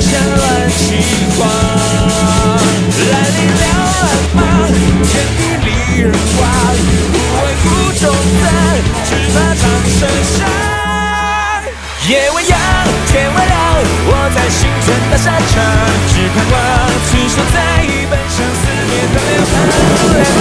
生乱七八。来临了乱茫？天地离人化，无畏孤中散，只怕长生伤。夜未央，天未亮，我在星辰大沙场，只盼望此生再一本生死念的流淌。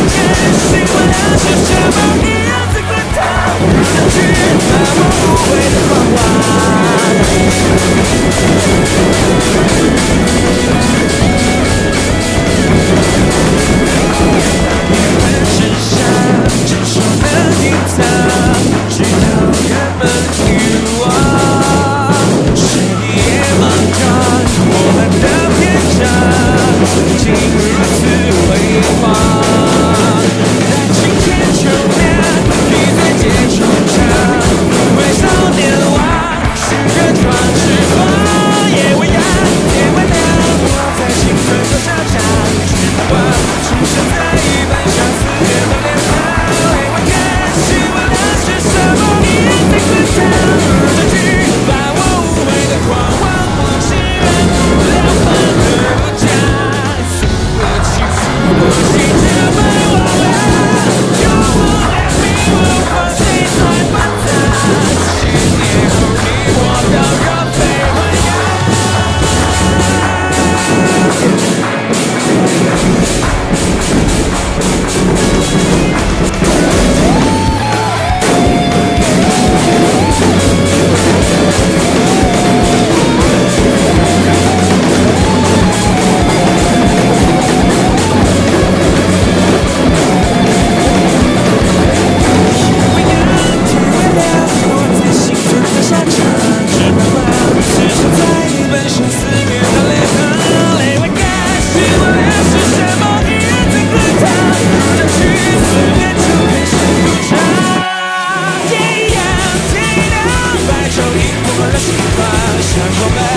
from